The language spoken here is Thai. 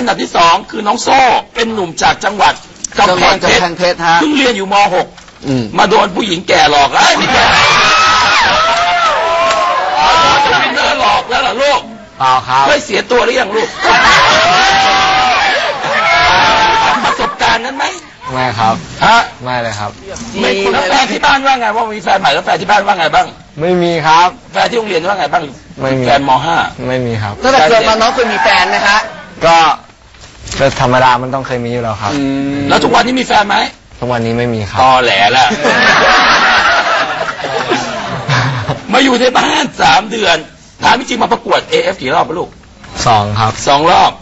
อันดับที่สองคือน้องโซ่เป็นหนุ่มจากจังหวัดจังกำหแพวัดงเพกำชแพรงเพชรฮะ เพิ่งเรียนอยู่ม อืม .6 มาโดนผู้หญิงแก่หลอกไอ้ยไม่แก่อ๋อจะวินเนอร์หลอกแล้วเหรอลูกเปล่าครับ เคยเสียตัวหรือยังลูกประสบการณ์นั้นไหมไม่ครับ ฮะไม่เลยครับ ไม่แล้วแฟนที่บ้านว่าไงว่ามีแฟนใหม่แล้วแฟนที่บ้านว่าไงบ้าง ไม่มีครับ แฟนที่โรงเรียนว่าไงบ้างไม่มี แฟนมห้า ไม่มีครับ ตั้งแต่เกิดมาน้องเคยมีแฟนไหมฮะ ก็ เป็นธรรมดามันต้องเคยมีอยู่แล้วครับ แล้วทุกวันนี้มีแฟนไหมทุกวันนี้ไม่มีครับ ตอแหลละ มาอยู่ในบ้านสามเดือนถามจริงๆมาประกวด AF กี่รอบปะลูกสองครับ สองรอบ